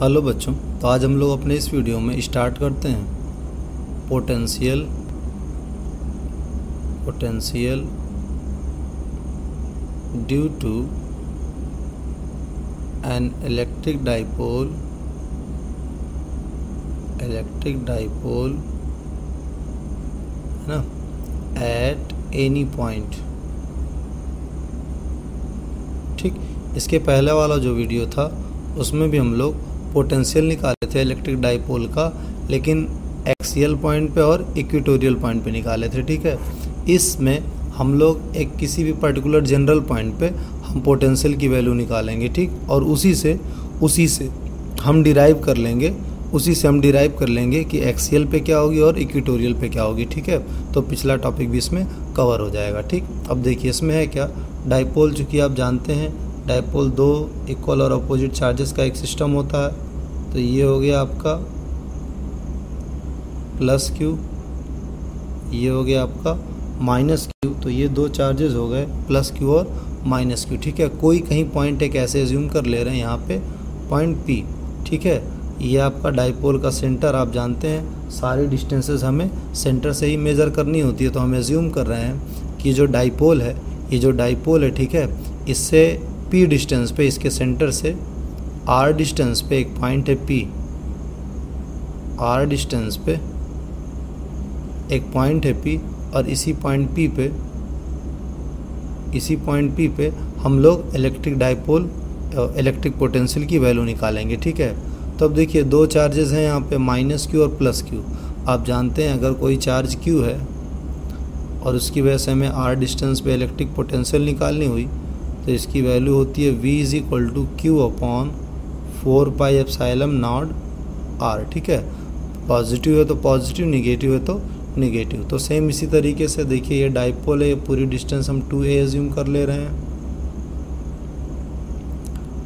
Hello बच्चों तो आज हम लोग अपने इस वीडियो में स्टार्ट करते हैं। Potential potential due to an electric dipole electric dipole, है ना, एट एनी पॉइंट। ठीक, इसके पहले वाला जो वीडियो था, उसमें भी हम लोग पोटेंशियल निकाले थे इलेक्ट्रिक डाइपोल का, लेकिन एक्सियल पॉइंट पे और इक्विटोरियल पॉइंट पे निकाले थे, ठीक है? इसमें हम लोग एक किसी भी पर्टिकुलर जनरल पॉइंट पे हम पोटेंशियल की वैल्यू निकालेंगे, ठीक? और उसी से उसी से हम डिराइव कर लेंगे, उसी से हम डिराइव कर लेंगे कि एक्सियल पे क्या होगी और इक्विटोरियल पे क्या होगी, ठीक है? तो पिछला टॉपिक भी इसमें कवर हो जाएगा, ठीक? अब देखिए, इसमें है क्या? डाइपोल चूँकि आप जानते हैं डाइपोल दो इक्वल और अपोजिट चार्जेस का एक सिस्टम होता है। तो ये हो गया आपका प्लस क्यू ये हो गया आपका माइनस क्यू तो ये दो चार्जेस हो गए प्लस क्यू और माइनस क्यू ठीक है? कोई कहीं पॉइंट एक ऐसे एज्यूम कर ले रहे हैं यहाँ पे पॉइंट पी ठीक है? ये आपका डाइपोल का सेंटर आप जानते हैं, सारी डिस्टेंसेस हमें सेंटर से ही मेज़र करनी होती है तो हम एज्यूम कर रहे हैं कि जो डाइपोल है, ये जो डाइपोल है, ठीक है? इससे पी डिस्टेंस पे, इसके सेंटर से आर डिस्टेंस पे एक पॉइंट है पी आर डिस्टेंस पे एक पॉइंट है पी और इसी पॉइंट पी पे, इसी पॉइंट पी पे हम लोग इलेक्ट्रिक डाइपोल इलेक्ट्रिक पोटेंशियल की वैल्यू निकालेंगे, ठीक है? तो अब देखिए, दो चार्जेस हैं यहाँ पे माइनस क्यू और प्लस क्यू आप जानते हैं, अगर कोई चार्ज क्यू है और उसकी वजह से हमें आर डिस्टेंस पे इलेक्ट्रिक पोटेंशियल निकालनी हुई तो इसकी वैल्यू होती है v is equal to Q upon four pi epsilon naught R ठीक है? पॉजिटिव है तो पॉजिटिव निगेटिव है तो निगेटिव तो सेम इसी तरीके से देखिए, ये डाइपोल है, ये पूरी डिस्टेंस हम टू ए एज्यूम कर ले रहे हैं।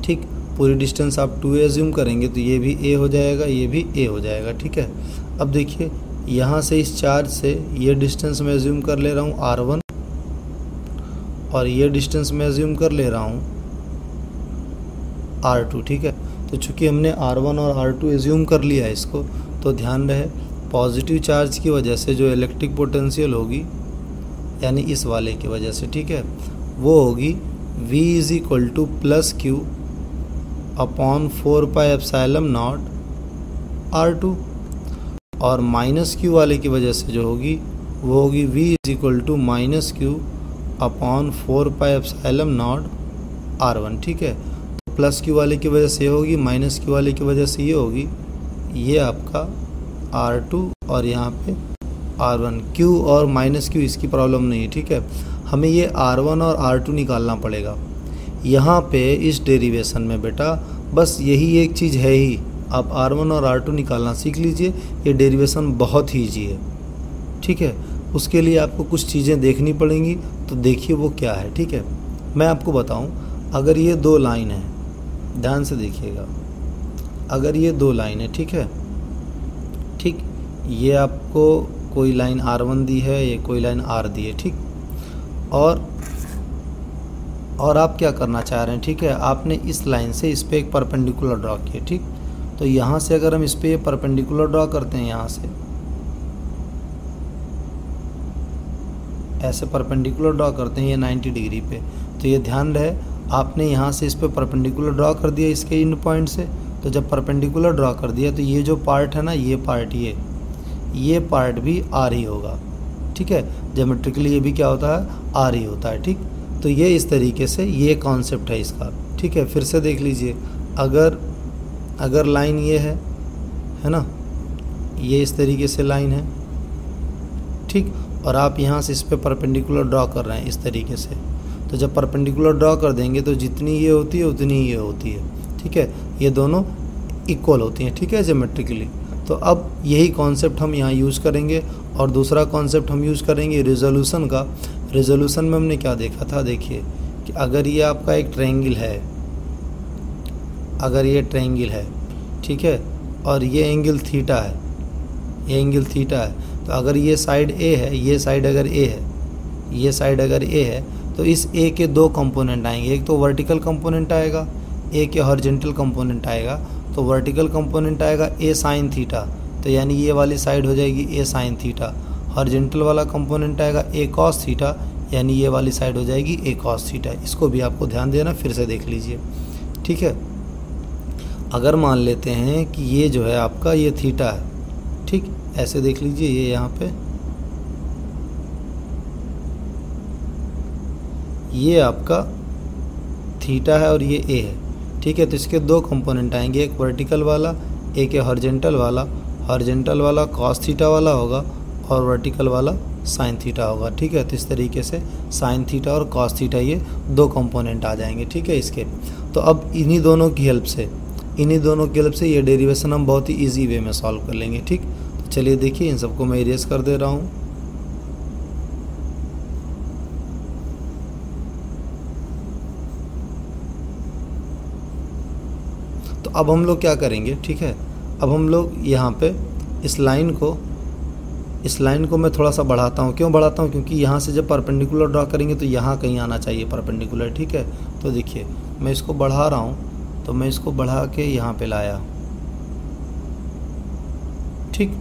ठीक? पूरी डिस्टेंस आप टू एज्यूम करेंगे तो ये भी ए हो जाएगा, ये भी ए हो जाएगा, ठीक है? अब देखिए, यहाँ से इस चार्ज से ये डिस्टेंस मैं एज्यूम कर ले रहा हूँ आर वन और ये डिस्टेंस मैं एज्यूम कर ले रहा हूँ आर टू ठीक है? तो चूँकि हमने आर वन और आर टू एज्यूम कर लिया है इसको तो ध्यान रहे पॉजिटिव चार्ज की वजह से जो इलेक्ट्रिक पोटेंशियल होगी, यानी इस वाले की वजह से, ठीक है? वो होगी v is equal to plus Q upon four pi epsilon naught R two और माइनस क्यू वाले की वजह से जो होगी, वो होगी v is equal to minus Q upon four pi epsilon naught R one ठीक है? तो प्लस क्यू वाले की वजह से ये होगी माइनस क्यू वाले की वजह से ये होगी। ये आपका आर टू और यहाँ पे आर वन क्यू और माइनस क्यू इसकी प्रॉब्लम नहीं है, ठीक है? हमें ये आर वन और आर टू निकालना पड़ेगा। यहाँ पे इस डेरिवेशन में बेटा, बस यही एक चीज़ है ही। आप आर वन और आर टू निकालना सीख लीजिए, ये डेरिवेशन बहुत ही ईजी है। ठीक है? उसके लिए आपको कुछ चीज़ें देखनी पड़ेंगी तो देखिए वो क्या है, ठीक है? मैं आपको बताऊँ, अगर ये दो लाइन है, ध्यान से देखिएगा, अगर ये दो लाइन है, ठीक है? ठीक, ये आपको कोई लाइन आर वन दी है, ये कोई लाइन आर दी है, ठीक? और और आप क्या करना चाह रहे हैं, ठीक है? आपने इस लाइन से इस पर एक परपेंडिकुलर ड्रॉ किया, ठीक? तो यहाँ से अगर हम इस पर परपेंडिकुलर ड्रॉ करते हैं, यहाँ से ऐसे परपेंडिकुलर ड्रॉ करते हैं ये 90 डिग्री पे। तो ये ध्यान रहे, आपने यहाँ से इस पर परपेंडिकुलर ड्रॉ कर दिया इसके इन पॉइंट से तो जब परपेंडिकुलर ड्रॉ कर दिया तो ये जो पार्ट है ना, ये पार्ट ये ये पार्ट भी आर ही होगा। ठीक है? जोमेट्रिकली ये भी क्या होता है? आर ही होता है, ठीक? तो ये इस तरीके से ये कॉन्सेप्ट है इसका। ठीक है? फिर से देख लीजिए। अगर अगर लाइन ये है है ना? ये इस तरीके से लाइन है। ठीक? और आप यहाँ से इस पर परपेंडिकुलर ड्रॉ कर रहे हैं इस तरीके से। तो जब परपेंडिकुलर ड्रॉ कर देंगे तो जितनी ये होती है, उतनी ये होती है। ठीक है? ये दोनों इक्वल होती हैं। ठीक है? जोमेट्रिकली तो अब यही कॉन्सेप्ट हम यहाँ यूज़ करेंगे और दूसरा कॉन्सेप्ट हम यूज़ करेंगे रेजोल्यूशन का। रेजोल्यूशन में हमने क्या देखा था? देखिए कि अगर ये आपका एक ट्रायंगल है, अगर ये ट्रायंगल है, ठीक है? और ये एंगल थीटा है, ये एंगल थीटा है तो अगर ये साइड ए है, ये साइड अगर ए है, ये साइड अगर ए है तो इस ए के दो कंपोनेंट आएँगे। एक तो वर्टिकल कंपोनेंट आएगा ए के हॉरिजेंटल कंपोनेंट आएगा। तो वर्टिकल कंपोनेंट आएगा ए साइन थीटा तो यानी ये वाली साइड हो जाएगी ए साइन थीटा हॉरिजेंटल वाला कंपोनेंट आएगा ए कॉस थीटा यानी ये वाली साइड हो जाएगी ए कॉस थीटा इसको भी आपको ध्यान देना, फिर से देख लीजिए। ठीक है? अगर मान लेते हैं कि ये जो है आपका, ये थीटा है। ठीक, ऐसे देख लीजिए ये यहाँ पे। ये आपका थीटा है और ये ए है। ठीक है तो इसके दो कंपोनेंट आएँगे, एक वर्टिकल वाला, एक हॉर्जेंटल वाला। हॉर्जेंटल वाला कॉस थीटा वाला होगा और वर्टिकल वाला साइन थीटा होगा। ठीक है तो इस तरीके से साइन थीटा और कॉस थीटा ये दो कंपोनेंट आ जाएँगे। ठीक है, इसके। तो अब इन्हीं दोनों की हेल्प से, इन्हीं दोनों की हेल्प से ये डेरिवेशन हम बहुत ही ईजी वे में सॉल्व कर लेंगे। ठीक? चलिए देखिए, इन सबको मैं इरेज कर दे रहा हूँ। तो अब हम लोग क्या करेंगे, ठीक है? अब हम लोग यहाँ पे इस लाइन को, इस लाइन को मैं थोड़ा सा बढ़ाता हूँ। क्यों बढ़ाता हूँ? क्योंकि यहाँ से जब परपेंडिकुलर ड्रा करेंगे तो यहाँ कहीं आना चाहिए परपेंडिकुलर ठीक है? तो देखिए, मैं इसको बढ़ा रहा हूँ तो मैं इसको बढ़ा के यहाँ पे लाया। ठीक?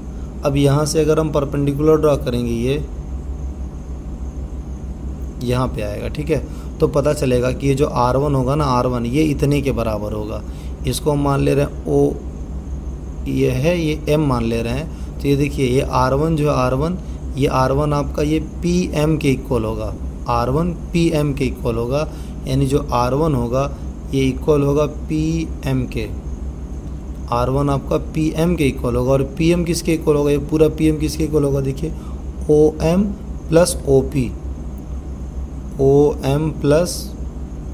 अब यहाँ से अगर हम परपेंडिकुलर ड्रा करेंगे ये, यहाँ पे आएगा, ठीक है? तो पता चलेगा कि ये जो R1 होगा ना R1 ये इतने के बराबर होगा। इसको हम मान ले रहे हैं O ये है, ये M मान ले रहे हैं। तो ये देखिए, ये आर वन जो है आर वन ये आर वन आपका ये पी एम के इक्वल होगा। आर वन पी एम के इक्वल होगा, यानी जो आर वन होगा, ये इक्वल होगा पी एम के। आर वन आपका पी एम के इक्वल होगा और पी एम किसके इक्वल होगा? ये पूरा पी एम किसके इक्वल होगा? देखिए O M plus O P O M plus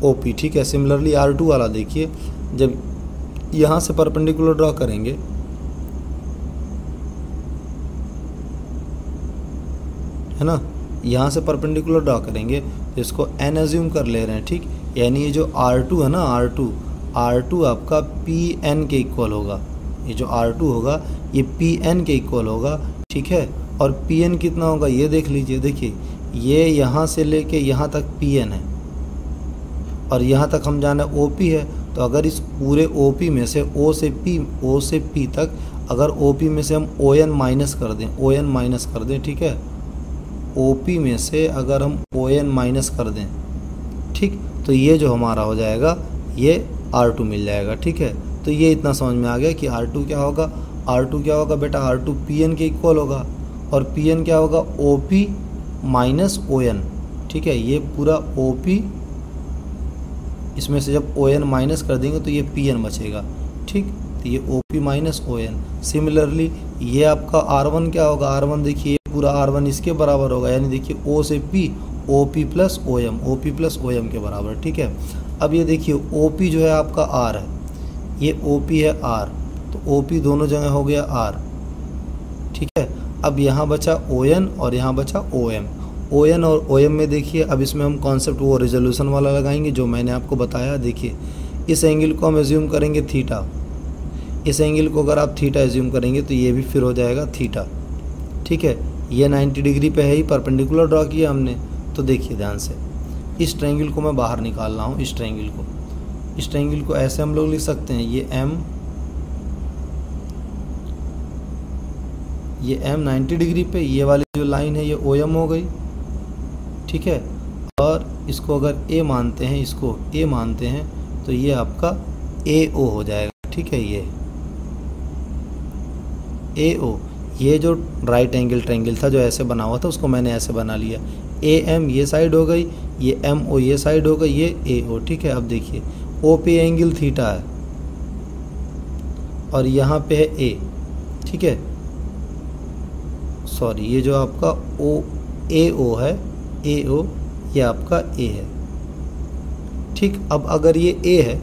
O P ठीक है? सिमिलरली आर टू वाला देखिए, जब यहाँ से परपेंडिकुलर ड्रॉ करेंगे, है ना? यहाँ से परपेंडिकुलर ड्रा करेंगे तो इसको एन एज्यूम कर ले रहे हैं, ठीक? यानी ये जो आर टू है ना R2 R2 आपका पी एन के इक्वल होगा। ये जो आर टू होगा, ये पी एन के इक्वल होगा, ठीक है? और पी एन कितना होगा, ये देख लीजिए। देखिए, ये यहाँ से लेके यहाँ तक पी एन है। और यहाँ तक हम जाना ओ पी है तो अगर इस पूरे ओ पी में से ओ से पी ओ से पी तक अगर ओ पी में से हम ओ एन माइनस कर दें ओ एन माइनस कर दें, ठीक है? ओ पी में से अगर हम ओ एन माइनस कर दें, ठीक? तो ये जो हमारा हो जाएगा, ये आर टू मिल जाएगा, ठीक है? तो ये इतना समझ में आ गया कि आर टू क्या होगा? आर टू क्या होगा बेटा? आर टू पी एन के इक्वल होगा और पी एन क्या होगा? O P minus O N ठीक है? ये पूरा ओ पी इसमें से जब ओ एन माइनस कर देंगे तो ये पी एन बचेगा, ठीक? तो ये O P minus O N similarly ये आपका आर वन क्या होगा? आर वन देखिए पूरा आर वन इसके बराबर होगा, यानी देखिए ओ से P O P plus O M O P plus O M के बराबर, ठीक है? अब ये देखिए ओ पी जो है आपका आर है। ये ओ पी है आर तो ओ पी दोनों जगह हो गया आर ठीक है? अब यहाँ बचा ओ एन और यहाँ बचा ओ एम ओ एन और ओ एम में देखिए, अब इसमें हम कॉन्सेप्ट वो रिजोल्यूशन वाला लगाएँगे, जो मैंने आपको बताया। देखिए, इस एंगल को हम एज्यूम करेंगे थीटा इस एंगल को अगर आप थीटा एज्यूम करेंगे तो ये भी फिर हो जाएगा थीटा ठीक है? ये 90 डिग्री पे है ही परपेंडिकुलर ड्रॉ किया हमने। तो देखिए ध्यान से, इस ट्रायंगल को मैं बाहर निकाल रहा हूँ, इस ट्रायंगल को। इस ट्रायंगल को ऐसे हम लोग लिख सकते हैं, ये एम ये एम 90 डिग्री पे, ये वाली जो लाइन है, ये ओ एम हो गई, ठीक है? और इसको अगर ए मानते हैं, इसको ए मानते हैं तो ये आपका ए ओ हो जाएगा, ठीक है ये? ए ओ ये जो राइट एंगल ट्रेंगल था, जो ऐसे बना हुआ था, उसको मैंने ऐसे बना लिया। ए एम ये साइड हो गई, ये एम ओ ये साइड हो गई, ये ए ओ ठीक है? अब देखिए ओ पे एंगल थीटा है और यहाँ पे है ए ठीक है? सॉरी ये जो आपका ओ ए ओ है ए ओ ये आपका ए है, ठीक? अब अगर ये ए है,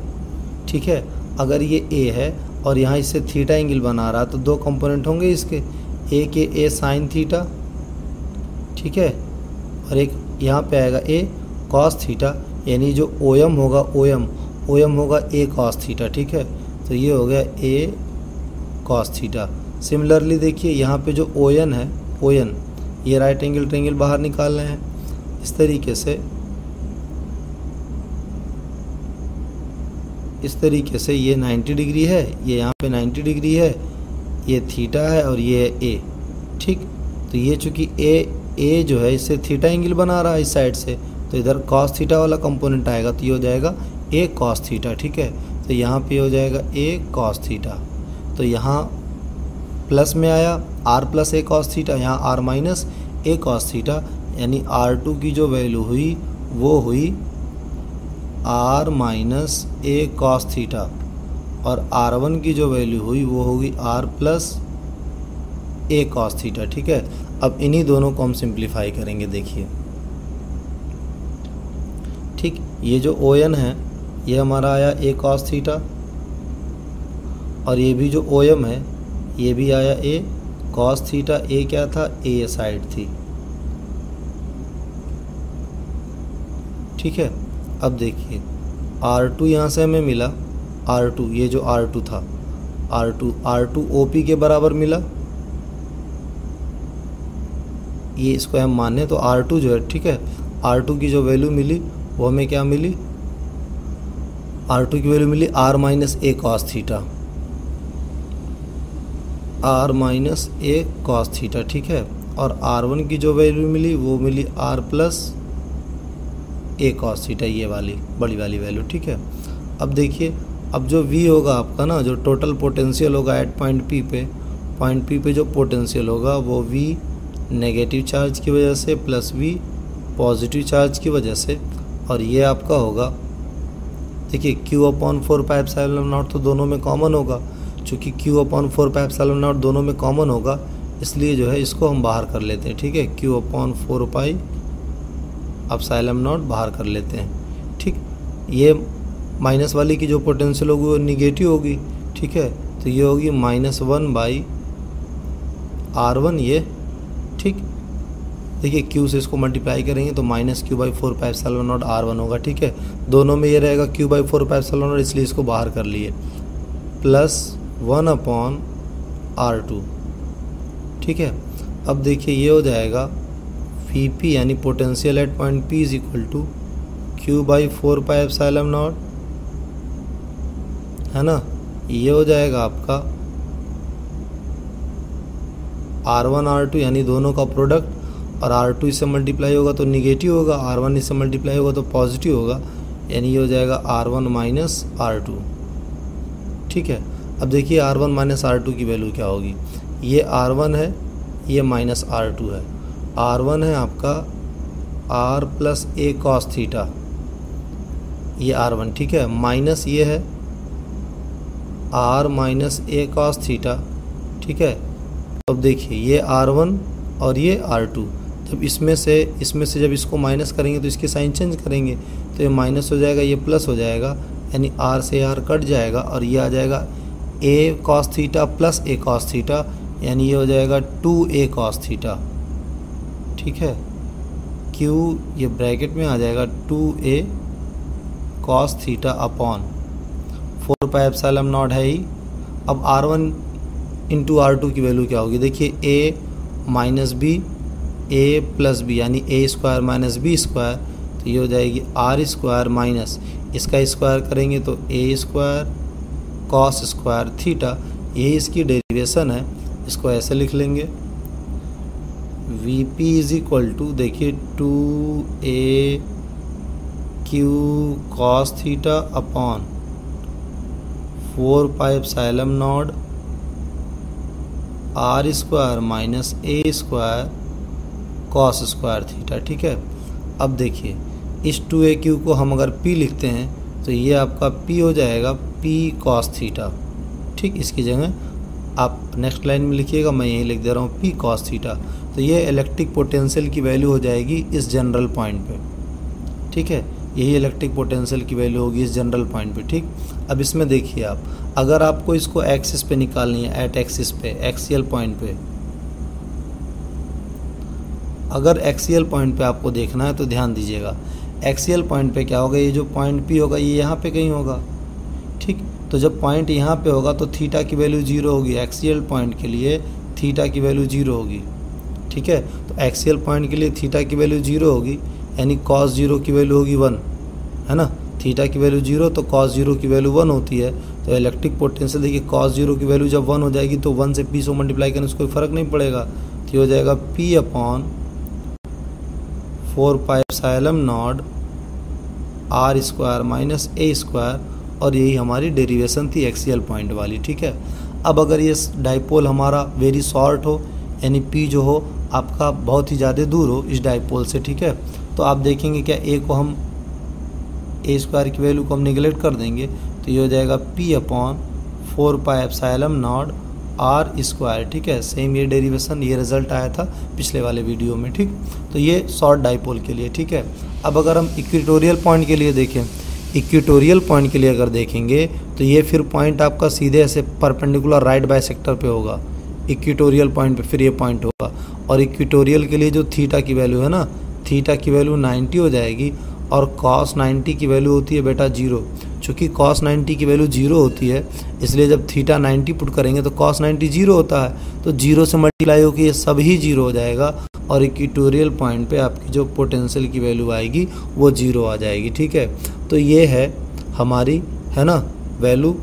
ठीक है? अगर ये ए है और यहाँ इससे थीटा एंगल बना रहा तो दो कंपोनेंट होंगे इसके ए के ए साइन थीटा ठीक है? और एक यहाँ पे आएगा ए कॉस थीटा यानी जो ओ एम होगा ओ एम ओ एम होगा ए कॉस थीटा ठीक है? तो ये हो गया ए कॉस थीटा सिमिलरली देखिए, यहाँ पे जो ओ एन है ओ एन ये राइट एंगल ट्रेंगल बाहर निकाल रहे हैं। इस तरीके से, इस तरीके से ये 90 डिग्री है, ये यहाँ पे 90 डिग्री है, ये थीटा है और ये है ए ठीक? तो ये चूँकि ए ए जो है, इससे थीटा एंगल बना रहा है इस साइड से। तो इधर कॉस थीटा वाला कंपोनेंट आएगा तो ये हो जाएगा ए कॉस थीटा ठीक है? तो यहाँ पे हो जाएगा ए कॉस थीटा तो यहाँ प्लस में आया R plus A cos theta यहाँ R minus A cos theta यानी आर टू की जो वैल्यू हुई, वो हुई R minus A cos theta और आर वन की जो वैल्यू हुई, वो होगी R plus A cos theta ठीक है? अब इन्हीं दोनों को हम सिंप्लीफाई करेंगे, देखिए। ठीक, ये जो ओ एन है, ये हमारा आया ए कॉस थीटा और ये भी जो ओ एम है, ये भी आया ए कॉस थीटा ए क्या था? ए साइड थी। ठीक है, अब देखिए आर टू यहाँ से हमें मिला आर टू ये जो आर टू था R two R two O P के बराबर मिला ये इसको हम माने तो आर टू जो है, ठीक है? आर टू की जो वैल्यू मिली, वो हमें क्या मिली? आर टू की value milli r minus a cos theta r minus a cos theta ठीक है? और आर वन की जो वैल्यू मिली, वो मिली r plus a cos theta ये वाली, बड़ी वाली वैल्यू ठीक है? अब देखिए, अब जो वी होगा आपका ना, जो टोटल पोटेंशियल होगा एट पॉइंट पी पे पॉइंट पी पे जो पोटेंशियल होगा, वो वी नेगेटिव चार्ज की वजह से प्लस वी पॉजिटिव चार्ज की वजह से, और ये आपका होगा। देखिए q upon four pi epsilon naught तो दोनों में कॉमन होगा, चूँकि q upon four pi epsilon naught दोनों में कॉमन होगा, इसलिए जो है इसको हम बाहर कर लेते हैं, ठीक है? क्यू अपॉन फोर पाई अब साइलम नॉट बाहर कर लेते हैं, ठीक? ये माइनस वाली की जो पोटेंशियल होगी वो निगेटिव होगी, ठीक है? तो ये होगी minus one by r one ये देखिए क्यू से इसको मल्टीप्लाई करेंगे तो minus q by four pi epsilon naught r one होगा, ठीक है? दोनों में ये रहेगा q by four pi epsilon naught इसलिए इसको बाहर कर लिए। Plus one upon r two ठीक है? अब देखिए, ये हो जाएगा वी पी यानी potential at point p is equal to q by four pi epsilon naught है ना? ये हो जाएगा आपका आर वन आर टू यानी दोनों का प्रोडक्ट और आर टू इससे मल्टीप्लाई होगा तो निगेटिव होगा आर वन इससे मल्टीप्लाई होगा तो पॉजिटिव होगा, यानी ये हो जाएगा r one minus r two ठीक है? अब देखिए r one minus r two की वैल्यू क्या होगी? ये आर वन है, ये माइनस आर टू है। आर वन है आपका r plus a cos theta ये आर वन ठीक है? माइनस ये है r minus a cos theta ठीक है? अब देखिए, ये आर वन और ये आर टू जब इसमें से इसमें से जब इसको माइनस करेंगे तो इसके साइन चेंज करेंगे तो ये माइनस हो जाएगा, ये प्लस हो जाएगा, यानी आर से आर कट जाएगा और ये आ जाएगा a cos theta plus a cos theta यानी ये हो जाएगा टू ए कॉस थीटा ठीक है? क्यू ये ब्रैकेट में आ जाएगा two a cos theta upon four pi epsilon naught है ही। अब r one into r two की वैल्यू क्या होगी? देखिए a minus b a plus b यानी a square minus b square तो ये हो जाएगी आर स्क्वायर माइनस इसका स्क्वायर करेंगे तो a square cos square theta ये इसकी डेरिवेशन है, इसको ऐसे लिख लेंगे. V p is equal to देखिए two a q cos theta upon four pi epsilon naught r square minus a square cos square theta ठीक है? अब देखिए, इस टू ए क्यू को हम अगर पी लिखते हैं तो ये आपका पी हो जाएगा पी कॉस थीटा ठीक? इसकी जगह आप नेक्स्ट लाइन में लिखिएगा, मैं यही लिख दे रहा हूँ पी कॉस थीटा तो ये इलेक्ट्रिक पोटेंशियल की वैल्यू हो जाएगी इस जनरल पॉइंट पे, ठीक है? यही इलेक्ट्रिक पोटेंशियल की वैल्यू होगी इस जनरल पॉइंट पे, ठीक? अब इसमें देखिए आप, अगर आपको इसको एक्सिस पे निकालनी है एट एक्सिस पे एक्सियल पॉइंट पे अगर एक्सियल पॉइंट पे आपको देखना है तो ध्यान दीजिएगा। एक्सियल पॉइंट पे क्या होगा? ये जो पॉइंट पी होगा, ये यहाँ पे कहीं होगा। ठीक? तो जब पॉइंट यहाँ पे होगा तो थीटा की वैल्यू ज़ीरो होगी। एक्सियल पॉइंट के लिए थीटा की वैल्यू ज़ीरो होगी। ठीक है? तो एक्सियल पॉइंट के लिए थीटा की वैल्यू ज़ीरो होगी, यानी कॉस ज़ीरो की वैल्यू होगी वन है ना? थीटा की वैल्यू ज़ीरो तो कॉस ज़ीरो की वैल्यू वन होती है। तो इलेक्ट्रिक पोटेंशियल देखिए कॉस ज़ीरो की वैल्यू जब वन हो जाएगी तो वन से पी से मल्टीप्लाई करने से कोई फ़र्क नहीं पड़ेगा। तो ये हो जाएगा p upon four pi epsilon naught r square minus a square और यही हमारी डेरिवेशन थी एक्सीएल पॉइंट वाली, ठीक है? अब अगर ये डाइपोल हमारा वेरी शॉर्ट हो, यानी पी जो हो, आपका बहुत ही ज़्यादा दूर हो इस डाइपोल से, ठीक है? तो आप देखेंगे क्या ए को हम ए स्क्वायर की वैल्यू को हम निगलेक्ट कर देंगे तो ये हो जाएगा p upon four pi epsilon naught r square ठीक है? सेम ये डेरिवेशन ये रिज़ल्ट आया था पिछले वाले वीडियो में, ठीक? तो ये शॉर्ट डाइपोल के लिए, ठीक है? अब अगर हम इक्विटोरियल पॉइंट के लिए देखें इक्विटोरियल पॉइंट के लिए अगर देखेंगे तो ये फिर पॉइंट आपका सीधे ऐसे परपेंडिकुलर राइट बाय सेक्टर पे होगा। इक्विटोरियल पॉइंट पे फिर ये पॉइंट होगा। और इक्विटोरियल के लिए जो थीटा की वैल्यू है ना थीटा की वैल्यू 90 हो जाएगी और कॉस 90 की वैल्यू होती है बेटा ज़ीरो चूँकि कॉस 90 की वैल्यू ज़ीरो होती है, इसलिए जब थीटा 90 पुट करेंगे तो कॉस 90 ज़ीरो होता है तो ज़ीरो से मल्टीप्लाई होकर ये सब ही ज़ीरो हो जाएगा और इक्विटोरियल पॉइंट पे आपकी जो पोटेंशियल की वैल्यू आएगी, वो ज़ीरो आ जाएगी, ठीक है? तो ये है हमारी, है ना वैल्यू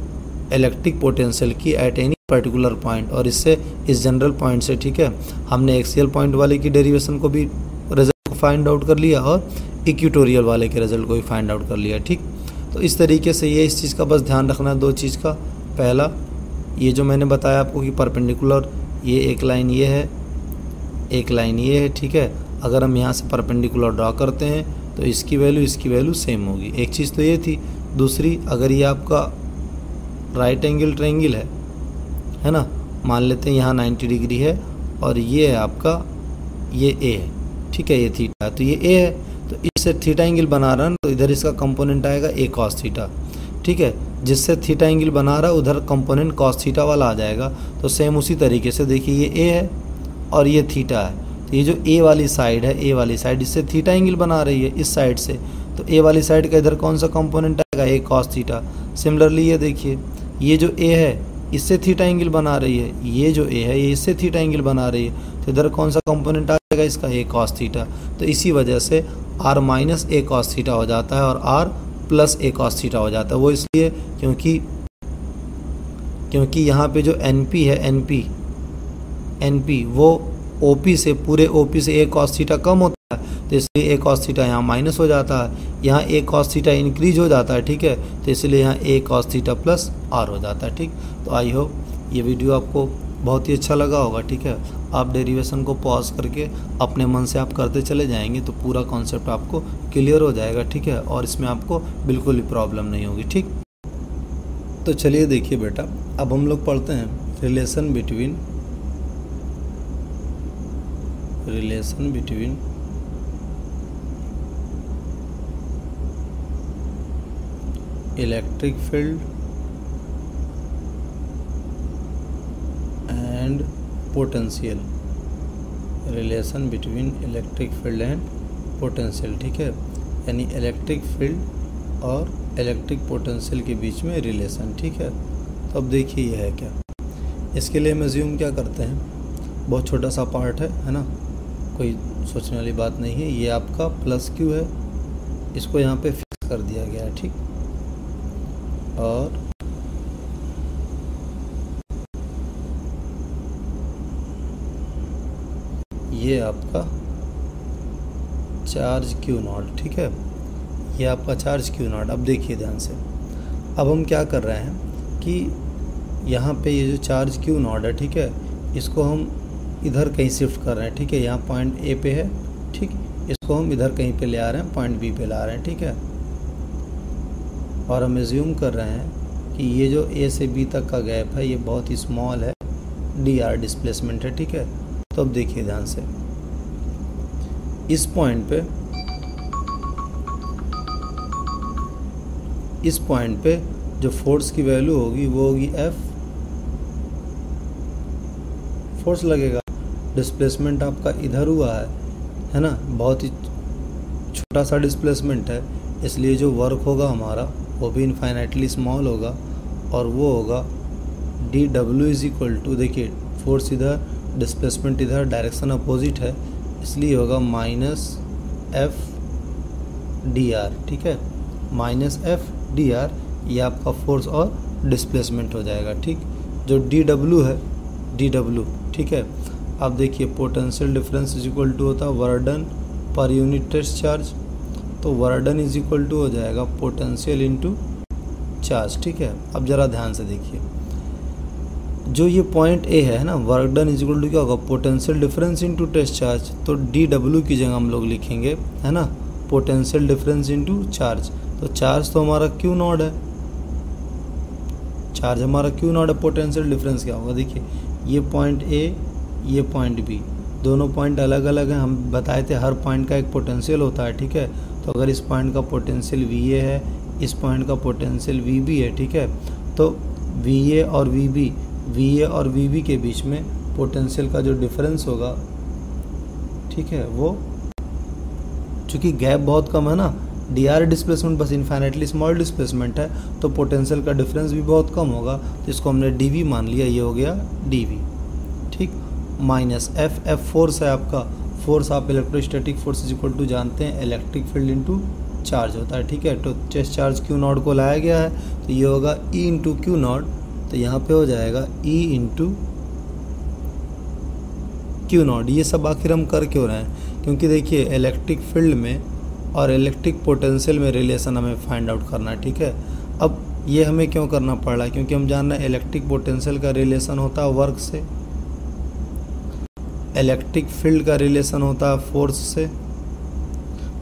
इलेक्ट्रिक पोटेंशियल की एट एनी पर्टिकुलर पॉइंट और इससे इस जनरल पॉइंट से, ठीक है? हमने एक्सियल पॉइंट वाले की डेरिवेशन को भी रिज़ल्ट को फाइंड आउट कर लिया और इक्विटोरियल वाले के रिज़ल्ट को भी फाइंड आउट कर लिया, ठीक? तो इस तरीके से ये इस चीज़ का बस ध्यान रखना है दो चीज़ का। पहला, ये जो मैंने बताया आपको कि परपेंडिकुलर, ये एक लाइन ये है, एक लाइन ये है, ठीक है? अगर हम यहाँ से परपेंडिकुलर ड्रा करते हैं तो इसकी वैल्यू इसकी वैल्यू सेम होगी। एक चीज़ तो ये थी। दूसरी, अगर ये आपका राइट एंगल ट्रेंगल है है ना? मान लेते हैं यहाँ 90 डिग्री है और ये है आपका, ये ए है, ठीक है? ये थीटा तो ये ए है। तो इससे थीटा एंगल बना रहा है तो इधर इसका कंपोनेंट आएगा ए कॉस थीटा। ठीक है? जिससे थीटा एंगल बना रहा उधर कंपोनेंट कॉस थीटा वाला आ जाएगा। तो सेम उसी तरीके से देखिए, ये ए है और ये थीटा है। तो ये जो ए वाली साइड है ए वाली साइड इससे थीटा एंगल बना रही है इस साइड से। तो ए वाली साइड का इधर कौन सा कंपोनेंट आएगा? A cos theta. सिमिलरली ये देखिए, ये जो ए है, इससे थीटा एंगल बना रही है। ये जो ए है, ये इससे थीटा एंगल बना रही है। तो इधर कौन सा कंपोनेंट आ जाएगा इसका ए कॉस थीटा तो इसी वजह से r minus a cos theta हो जाता है और r plus a cos theta हो जाता है। वो इसलिए क्योंकि क्योंकि यहाँ पे जो एन पी है एन पी एन पी वो ओ पी से, पूरे ओ पी से ए कॉस थीटा कम होता है। तो इसलिए ए कॉस थीटा यहाँ माइनस हो जाता है। यहाँ ए कॉस थीटा इंक्रीज हो जाता है, ठीक है? तो इसलिए यहाँ a cos theta plus r हो जाता है, ठीक? तो आई होप ये वीडियो आपको बहुत ही अच्छा लगा होगा, ठीक है? आप डेरिवेशन को पॉज करके अपने मन से आप करते चले जाएँगे तो पूरा कॉन्सेप्ट आपको क्लियर हो जाएगा, ठीक है? और इसमें आपको बिल्कुल भी प्रॉब्लम नहीं होगी, ठीक? तो चलिए देखिए बेटा, अब हम लोग पढ़ते हैं relation between relation between electric field and potential relation between electric field and potential ठीक है? यानी इलेक्ट्रिक फ़ील्ड और इलेक्ट्रिक पोटेंशियल के बीच में रिलेशन ठीक है? तो अब देखिए यह है क्या। इसके लिए हम ज्यूम क्या करते हैं? बहुत छोटा सा पार्ट है है ना? कोई सोचने वाली बात नहीं है। ये आपका प्लस क्यू है। इसको यहाँ पे फिक्स कर दिया गया है, ठीक? और ये आपका चार्ज क्यू नॉट, ठीक है? ये आपका चार्ज क्यू नॉट। अब देखिए ध्यान से। अब हम क्या कर रहे हैं कि यहाँ पे ये जो चार्ज क्यू नॉट है, ठीक है, इसको हम इधर कहीं शिफ्ट कर रहे हैं, ठीक है? यहाँ पॉइंट ए पे है, ठीक? इसको हम इधर कहीं पे ले आ रहे हैं, पॉइंट बी पे ला रहे हैं, ठीक है? और हम एज्यूम कर रहे हैं कि ये जो ए से बी तक का गैप है, ये बहुत ही स्मॉल है डी आर डिस्प्लेसमेंट है, ठीक है? तो अब देखिए ध्यान से। इस पॉइंट पे, इस पॉइंट पे जो फोर्स की वैल्यू होगी, वो होगी एफ़ फोर्स लगेगा। डिस्प्लेसमेंट आपका इधर हुआ है है ना? बहुत ही छोटा सा डिस्प्लेसमेंट है, इसलिए जो वर्क होगा हमारा, वो भी इनफाइनाइटली स्मॉल होगा, और वो होगा D W is equal to देखिए फोर्स इधर डिस्प्लेसमेंट इधर डायरेक्शन अपोजिट है, इसलिए होगा माइनस एफ़ डी आर ठीक है? माइनस एफ़ डी आर ये आपका फोर्स और डिस्प्लेसमेंट हो जाएगा, ठीक? जो डी डब्ल्यू है डी डब्ल्यू ठीक है? अब देखिए potential difference is equal to होता है वर्डन पर यूनिट टेस्ट चार्ज तो वर्डन इज़ इक्वल टू हो जाएगा पोटेंशियल इनटू चार्ज ठीक है? अब ज़रा ध्यान से देखिए। जो ये पॉइंट ए है ना work done is equal to क्या होगा? Potential difference into test charge तो डी डब्ल्यू की जगह हम लोग लिखेंगे, है ना पोटेंशियल डिफरेंस इनटू चार्ज तो चार्ज तो हमारा क्यू नॉट है। चार्ज हमारा क्यू नॉट है पोटेंशियल डिफरेंस क्या होगा? देखिए, ये पॉइंट ए ये पॉइंट बी दोनों पॉइंट अलग अलग हैं, हम बताए थे, हर पॉइंट का एक पोटेंशियल होता है, ठीक है? तो अगर इस पॉइंट का पोटेंशियल वी ए है, इस पॉइंट का पोटेंशियल वी बी है, ठीक है? तो वी ए और वी बी वी ए और वी बी के बीच में पोटेंशियल का जो डिफरेंस होगा, ठीक है, वो, चूँकि गैप बहुत कम है ना डी आर डिस्प्लेसमेंट बस इन्फाइनेटली स्मॉल डिस्प्लेसमेंट है तो पोटेंशियल का डिफरेंस भी बहुत कम होगा तो इसको हमने डी वी मान लिया, ये हो गया डी वी ठीक? माइनस एफ़ एफ़ फोर्स है आपका फोर्स आप electrostatic force is equal to जानते हैं इलेक्ट्रिक फ़ील्ड इंटू चार्ज होता है, ठीक है? तो चेस्ट चार्ज क्यू नॉट को लाया गया है तो ये होगा ई इंटू क्यू नॉट तो यहाँ पे हो जाएगा ई इंटू क्यू नॉट ये सब आखिर हम कर क्यों रहे हैं? क्योंकि देखिए इलेक्ट्रिक फ़ील्ड में और इलेक्ट्रिक पोटेंशियल में रिलेशन हमें फाइंड आउट करना है, ठीक है? अब ये हमें क्यों करना पड़ रहा है? क्योंकि हम जान रहे हैं इलेक्ट्रिक पोटेंशियल का रिलेशन होता है वर्क से। इलेक्ट्रिक फ़ील्ड का रिलेशन होता है फोर्स से।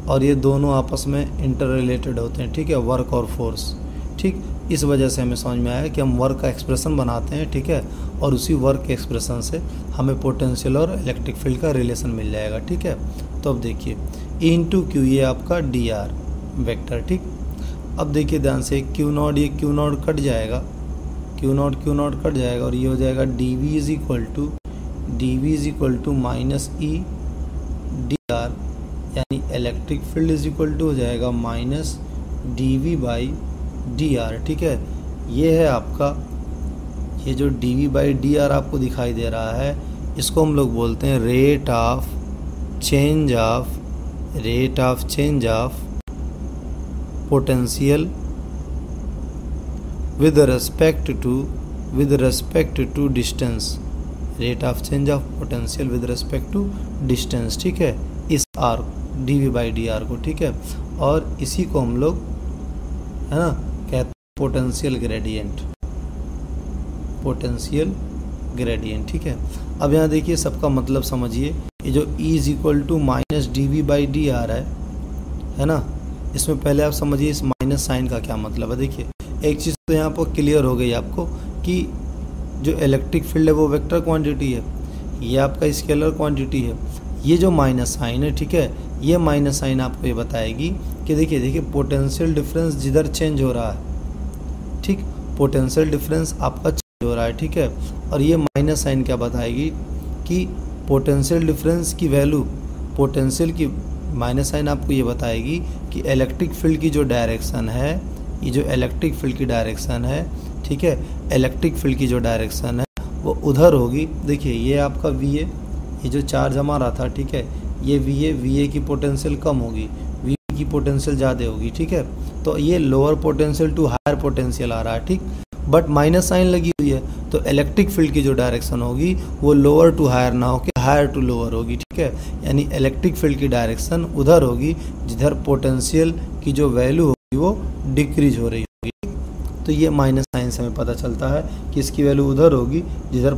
और ये दोनों आपस में इंटर रिलेटेड होते हैं, ठीक है? वर्क और फोर्स ठीक? इस वजह से हमें समझ में आया कि हम वर्क का एक्सप्रेशन बनाते हैं, ठीक है? और उसी वर्क के एक्सप्रेशन से हमें पोटेंशियल और इलेक्ट्रिक फ़ील्ड का रिलेशन मिल जाएगा, ठीक है? तो अब देखिए ई इंटू क्यू ये आपका डी आर वैक्टर ठीक? अब देखिए ध्यान से क्यू नॉट ये क्यू नॉट कट जाएगा। Q naught q naught cut जाएगा और ये हो जाएगा d v is equal to d v is equal to minus e d r यानी electric field is equal to हो जाएगा minus d v by d r ठीक है? ये है आपका, ये जो d v by d r आपको दिखाई दे रहा है, इसको हम लोग बोलते हैं rate of change of rate of change of potential with respect to with respect to distance rate of change of potential with respect to distance ठीक है? इस r d v by d r को, ठीक है? और इसी को हम लोग, है ना? पोटेंशियल ग्रेडियंट पोटेंशियल ग्रेडियंट ठीक है? अब यहाँ देखिए सबका मतलब समझिए, ये जो e is equal to minus d v by d r है है ना? इसमें पहले आप समझिए इस माइनस साइन का क्या मतलब है। देखिए, एक चीज़ तो यहाँ पर क्लियर हो गई आपको कि जो इलेक्ट्रिक फ़ील्ड है वो वेक्टर क्वांटिटी है, ये आपका स्केलर क्वांटिटी है। ये जो माइनस साइन है, ठीक है? ये माइनस साइन आपको ये बताएगी कि देखिए देखिए पोटेंशियल डिफरेंस जिधर चेंज हो रहा है। ठीक पोटेंशियल डिफरेंस आपका चेंज हो रहा है, ठीक है? और ये माइनस साइन क्या बताएगी? कि पोटेंशियल डिफरेंस की वैल्यू पोटेंशियल की माइनस साइन आपको ये बताएगी कि इलेक्ट्रिक फ़ील्ड की जो डायरेक्शन है, ये जो इलेक्ट्रिक फ़ील्ड की डायरेक्शन है, ठीक है? इलेक्ट्रिक फ़ील्ड की जो डायरेक्शन है, वो उधर होगी। देखिए, ये आपका वी ए ये जो चार्ज हमारा था, ठीक है? ये वी ए वी ए की पोटेंशियल कम होगी। की पोटेंशियल ज़्यादा होगी, ठीक है? तो ये lower potential to higher potential आ रहा है, ठीक? बट माइनस साइन लगी हुई है तो इलेक्ट्रिक फ़ील्ड की जो डायरेक्शन होगी, वो लोअर टू हायर ना होकर हायर टू लोअर होगी, ठीक है? यानी इलेक्ट्रिक फ़ील्ड की डायरेक्शन उधर होगी, जिधर पोटेंशियल की जो वैल्यू होगी, वो डिक्रीज हो रही होगी तो ये माइनस साइन से हमें पता चलता है कि इसकी वैल्यू उधर होगी, जिधर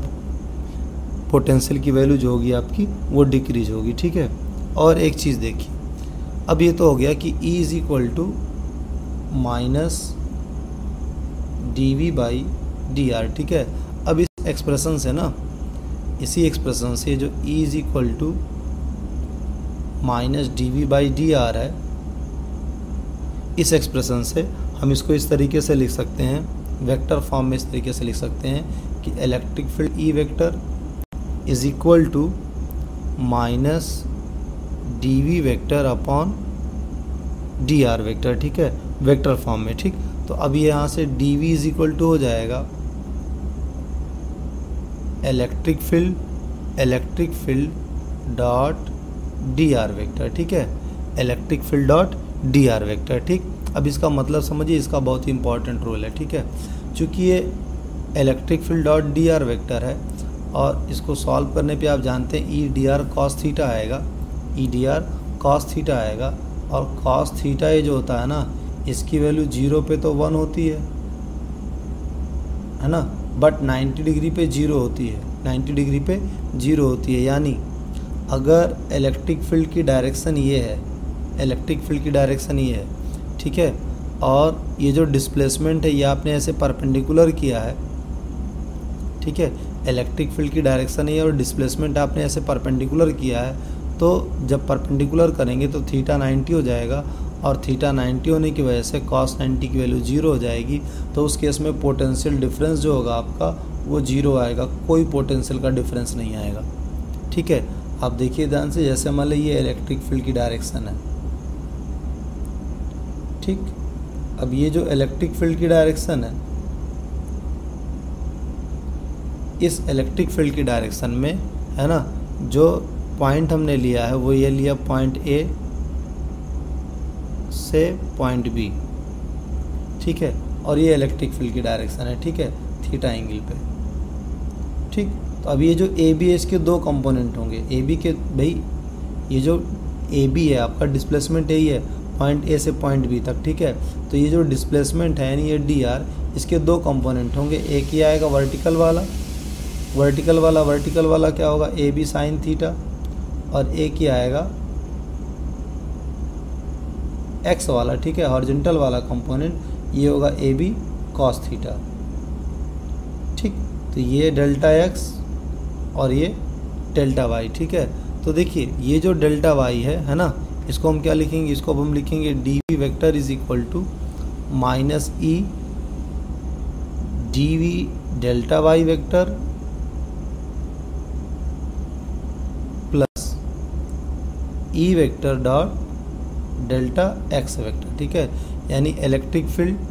पोटेंशियल की वैल्यू जो होगी आपकी, वो डिक्रीज होगी, ठीक है? और एक चीज़ देखिए। अब ये तो हो गया कि E is equal to minus d v by d r ठीक है? अब इस एक्सप्रेशन से ना? इसी एक्सप्रेशन से जो E is equal to minus d v by d r है, इस एक्सप्रेशन से हम इसको इस तरीके से लिख सकते हैं वेक्टर फॉर्म में इस तरीके से लिख सकते हैं कि electric field e vector is equal to minus d v vector upon d r vector ठीक है? वेक्टर फॉर्म में, ठीक? तो अब यहाँ से d v is equal to हो जाएगा electric field electric field dot d r vector ठीक है? Electric field dot d r vector ठीक? अब इसका मतलब समझिए, इसका बहुत ही इंपॉर्टेंट रोल है, ठीक है? चूँकि ये electric field dot d r vector है और इसको सॉल्व करने पे आप जानते हैं e d r cos theta आएगा। E d r cos theta आएगा और कॉस थीटा ये जो होता है ना, इसकी वैल्यू ज़ीरो पे तो वन होती है है ना? बट 90 डिग्री पे ज़ीरो होती है। 90 डिग्री पे ज़ीरो होती है। यानी अगर इलेक्ट्रिक फ़ील्ड की डायरेक्शन ये है इलेक्ट्रिक फ़ील्ड की डायरेक्शन ये है, ठीक है? और ये जो डिस्प्लेसमेंट है, ये आपने ऐसे परपेंडिकुलर किया है, ठीक है? इलेक्ट्रिक फ़ील्ड की डायरेक्शन है और डिस्प्लेसमेंट आपने ऐसे परपेंडिकुलर किया है तो जब परपेंडिकुलर करेंगे तो थीटा 90 हो जाएगा और थीटा 90 होने की वजह से कॉस 90 की वैल्यू ज़ीरो हो जाएगी। तो उस केस में पोटेंशियल डिफरेंस जो होगा आपका, वो ज़ीरो आएगा। कोई पोटेंशियल का डिफरेंस नहीं आएगा। ठीक है? आप देखिए ध्यान से, जैसे मान लीजिए इलेक्ट्रिक फ़ील्ड की डायरेक्शन है। ठीक? अब ये जो इलेक्ट्रिक फ़ील्ड की डायरेक्शन है, इस इलेक्ट्रिक फ़ील्ड की डायरेक्शन में, है ना, जो पॉइंट हमने लिया है, वो ये लिया पॉइंट ए से पॉइंट बी ठीक है? और ये इलेक्ट्रिक फ़ील्ड की डायरेक्शन है, ठीक है? थीटा एंगल पे, ठीक? तो अब ये जो ए बी है इसके दो कंपोनेंट होंगे ए बी के, भाई, ये जो ए बी है, आपका डिस्प्लेसमेंट यही है, पॉइंट ए से पॉइंट बी तक, ठीक है? तो ये जो डिस्प्लेसमेंट है, यानी ये डी आर इसके दो कंपोनेंट होंगे, एक ये आएगा वर्टिकल वाला वर्टिकल वाला वर्टिकल वाला क्या होगा? ए बी साइन थीटा और एक ही आएगा एक्स वाला, ठीक है? हॉर्जेंटल वाला कंपोनेंट ये होगा ए बी कॉस थीटा ठीक? तो ये डेल्टा एक्स और ये डेल्टा वाई ठीक है? तो देखिए, ये जो डेल्टा वाई है है ना? इसको हम क्या लिखेंगे? इसको अब हम लिखेंगे d v vector is equal to minus e d v delta y vector plus e vector dot delta x vector ठीक है? यानी इलेक्ट्रिक फ़ील्ड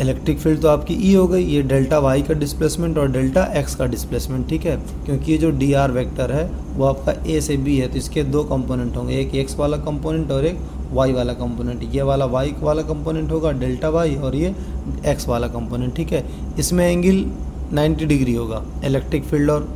इलेक्ट्रिक फ़ील्ड तो आपकी ई e हो गई, ये डेल्टा वाई का डिस्प्लेसमेंट और डेल्टा एक्स का डिस्प्लेसमेंट ठीक है? क्योंकि ये जो डी आर वैक्टर है, वो आपका ए से बी है तो इसके दो कंपोनेंट होंगे, एक एक्स वाला कंपोनेंट और एक वाई वाला कंपोनेंट ये वाला वाई वाला कंपोनेंट होगा डेल्टा वाई और ये एक्स वाला कंपोनेंट ठीक है? इसमें एंगल 90 डिग्री होगा इलेक्ट्रिक फ़ील्ड और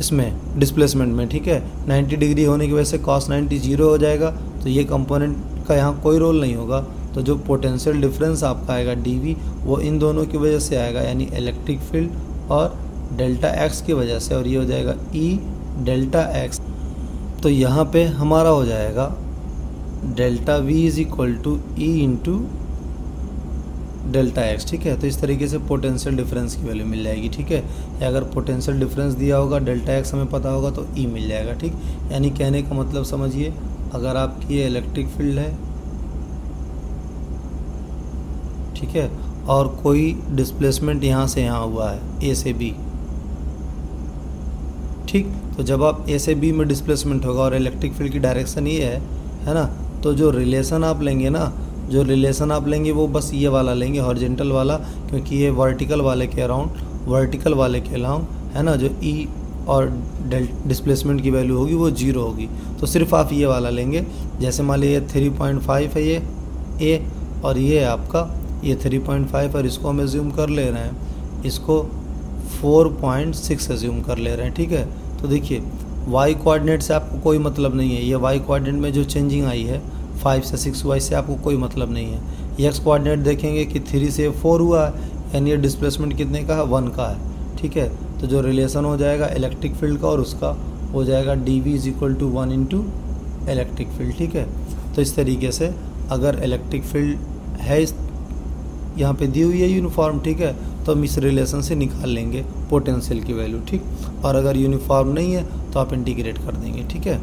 इसमें डिस्प्लेसमेंट में, ठीक है? 90 डिग्री होने की वजह से कॉस 90 ज़ीरो हो जाएगा तो ये कंपोनेंट का यहाँ कोई रोल नहीं होगा। तो जो पोटेंशियल डिफरेंस आपका आएगा डी वो इन दोनों की वजह से आएगा, यानी इलेक्ट्रिक फ़ील्ड और डेल्टा एक्स की वजह से, और ये हो जाएगा ई डेल्टा एक्स तो यहाँ पे हमारा हो जाएगा delta v is equal to e into delta x, ठीक है? तो इस तरीके से पोटेंशियल डिफरेंस की वैल्यू मिल जाएगी, ठीक है? अगर पोटेंशियल डिफरेंस दिया होगा, डेल्टा एक्स हमें पता होगा तो ई e मिल जाएगा, ठीक? यानी कहने का मतलब समझिए, अगर आपकी ये इलेक्ट्रिक फ़ील्ड है, ठीक है? और कोई डिस्प्लेसमेंट यहाँ से यहाँ हुआ है ए से बी ठीक? तो जब आप ए से बी में डिस्प्लेसमेंट होगा और इलेक्ट्रिक फ़ील्ड की डायरेक्शन ये है है ना? तो जो रिलेशन आप लेंगे ना जो रिलेशन आप लेंगे वो बस ये वाला लेंगे हॉर्जेंटल वाला, क्योंकि ये वर्टिकल वाले के अराउंड वर्टिकल वाले के अराउंड है ना? जो ई e और डिस्प्लेसमेंट की वैल्यू होगी वो ज़ीरो होगी। तो सिर्फ़ आप ये वाला लेंगे। जैसे मान लीजिए थ्री पॉइंट फाइव है ये ए और ये है आपका, ये थ्री पॉइंट फाइव और इसको हम एज्यूम कर ले रहे हैं। इसको फोर पॉइंट सिक्स एज्यूम कर ले रहे हैं, ठीक है? तो देखिए वाई कोऑर्डिनेट से आपको कोई मतलब नहीं है। ये वाई कोऑर्डिनेट में जो चेंजिंग आई है फाइव से सिक्स हुआ, इससे आपको कोई मतलब नहीं है। एक्स कोऑर्डिनेट देखेंगे कि थ्री से फोर हुआ है यानी ये डिस्प्लेसमेंट कितने का है? वन का है, ठीक है? तो जो रिलेशन हो जाएगा इलेक्ट्रिक फ़ील्ड का और उसका हो जाएगा d v is equal to one into electric field ठीक है? तो इस तरीके से अगर इलेक्ट्रिक फ़ील्ड है इस, यहाँ पे दी हुई है यूनिफॉर्म ठीक है? तो हम इस रिलेशन से निकाल लेंगे पोटेंशियल की वैल्यू ठीक? और अगर यूनिफॉर्म नहीं है तो आप इंटीग्रेट कर देंगे, ठीक है?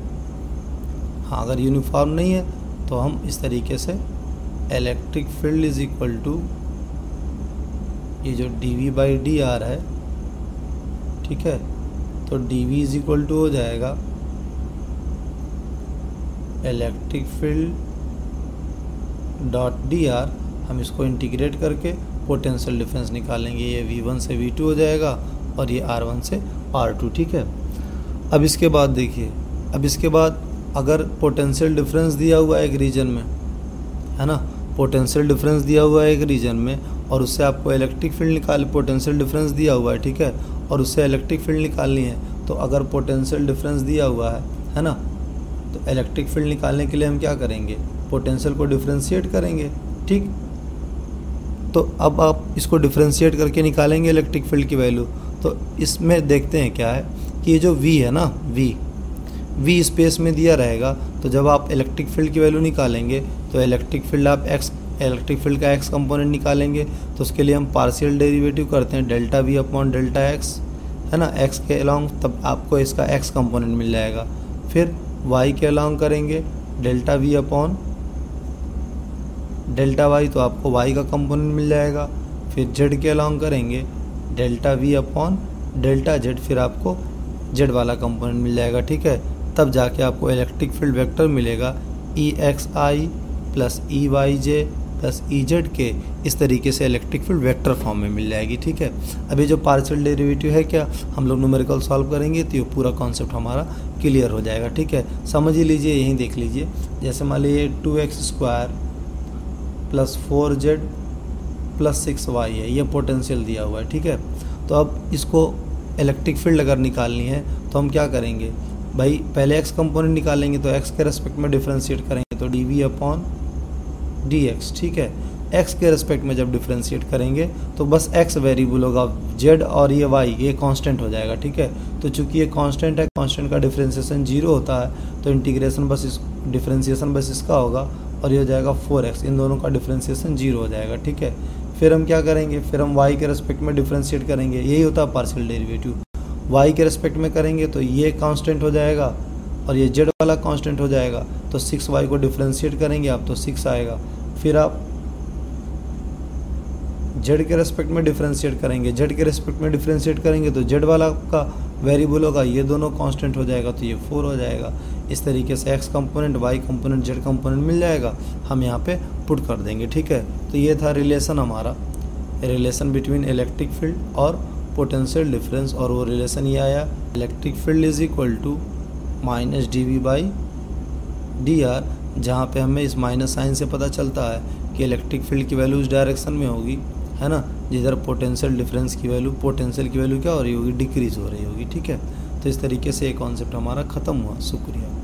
हाँ अगर यूनिफॉर्म नहीं है तो हम इस तरीके से electric field is equal to ये जो d v by d r है, ठीक है? तो d v is equal to हो जाएगा electric field dot d r हम इसको इंटीग्रेट करके पोटेंशियल डिफरेंस निकालेंगे। ये वी वन से वी टू हो जाएगा और ये आर वन से आर टू ठीक है? अब इसके बाद देखिए, अब इसके बाद अगर पोटेंशियल डिफरेंस दिया हुआ है एक रीजन में, है ना? पोटेंशियल डिफरेंस दिया हुआ है एक रीजन में और उससे आपको इलेक्ट्रिक फ़ील्ड निकाल पोटेंशियल डिफरेंस दिया हुआ है, ठीक है? और उससे इलेक्ट्रिक फ़ील्ड निकालनी है तो अगर पोटेंशियल डिफरेंस दिया हुआ है है ना? तो इलेक्ट्रिक फ़ील्ड निकालने के लिए हम क्या करेंगे? पोटेंशियल को डिफ्रेंशिएट करेंगे, ठीक? तो अब आप इसको डिफ्रेंशिएट करके निकालेंगे इलेक्ट्रिक फ़ील्ड की वैल्यू तो इसमें देखते हैं क्या है कि ये जो वी है ना वी वी स्पेस में दिया रहेगा तो जब आप इलेक्ट्रिक फ़ील्ड की वैल्यू निकालेंगे तो इलेक्ट्रिक फ़ील्ड आप एक्स इलेक्ट्रिक फ़ील्ड का एक्स कंपोनेंट निकालेंगे तो उसके लिए हम पार्शियल डेरिवेटिव करते हैं delta v upon delta x है ना? एक्स के अलॉन्ग तब आपको इसका एक्स कंपोनेंट मिल जाएगा। फिर वाई के अलॉन्ग करेंगे delta v upon delta y तो आपको वाई का कंपोनेंट मिल जाएगा। फिर जेड के अलॉन्ग करेंगे delta v upon delta z फिर आपको जेड वाला कंपोनेंट मिल जाएगा, ठीक है? तब जाके आपको इलेक्ट्रिक फ़ील्ड वेक्टर मिलेगा। E x i plus e y j plus e z के इस तरीके से इलेक्ट्रिक फ़ील्ड वेक्टर फॉर्म में मिल जाएगी, ठीक है? अभी जो पार्शियल डेरिवेटिव है क्या? हम लोग न्यूमेरिकल सॉल्व करेंगे तो ये पूरा कॉन्सेप्ट हमारा क्लियर हो जाएगा, ठीक है? समझ ही लीजिए, यहीं देख लीजिए। जैसे मान लीजिए two x square plus four z plus six y है, ये पोटेंशियल दिया हुआ है, ठीक है? तो अब इसको इलेक्ट्रिक फ़ील्ड अगर निकालनी है तो हम क्या करेंगे? भाई, पहले एक्स कंपोनेंट निकालेंगे तो एक्स के रेस्पेक्ट में डिफ्रेंशिएट करेंगे तो d v upon d x ठीक है? एक्स के रेस्पेक्ट में जब डिफ्रेंशिएट करेंगे तो बस एक्स वेरिएबल होगा जेड और ये वाई ये कांस्टेंट हो जाएगा, ठीक है? तो चूँकि ये कांस्टेंट है कांस्टेंट का डिफ्रेंशिएशन ज़ीरो होता है तो इंटीग्रेशन बस इस डिफ्रेंशिएशन बस इसका होगा और ये हो जाएगा फोर एक्स इन दोनों का डिफ्रेंशिएशन ज़ीरो हो जाएगा, ठीक है? फिर हम क्या करेंगे? फिर हम वाई के रेस्पेक्ट में डिफ्रेंशिएट करेंगे, यही होता है पार्शियल डेरिवेटिव वाई के रेस्पेक्ट में करेंगे तो ये कांस्टेंट हो जाएगा और ये जेड वाला कांस्टेंट हो जाएगा। तो सिक्स वाई को डिफ्रेंशिएट करेंगे आप तो सिक्स आएगा। फिर आप जेड के रेस्पेक्ट में डिफ्रेंशिएट करेंगे। जेड के रेस्पेक्ट में डिफ्रेंशिएट करेंगे तो जेड वाला का वेरिएबल होगा, ये दोनों कांस्टेंट हो जाएगा तो ये फोर हो जाएगा। इस तरीके से x component y component z component मिल जाएगा। हम यहाँ पे पुट कर देंगे, ठीक है? तो ये था रिलेशन हमारा। रिलेशन बिटवीन इलेक्ट्रिक फ़ील्ड और पोटेंशियल डिफरेंस और वो रिलेशन ये आया electric field is equal to minus d v by d r जहाँ पर हमें इस माइनस साइन से पता चलता है कि इलेक्ट्रिक फ़ील्ड की वैल्यू इस डायरेक्शन में होगी, है ना? जिधर पोटेंशियल डिफरेंस की वैल्यू पोटेंशियल की वैल्यू क्या हो रही होगी? डिक्रीज हो रही होगी, ठीक है? तो इस तरीके से ये कॉन्सेप्ट हमारा ख़त्म हुआ, शुक्रिया।